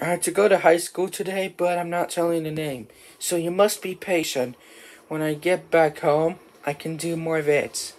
I had to go to high school today, but I'm not telling the name. So you must be patient. When I get back home, I can do more of it.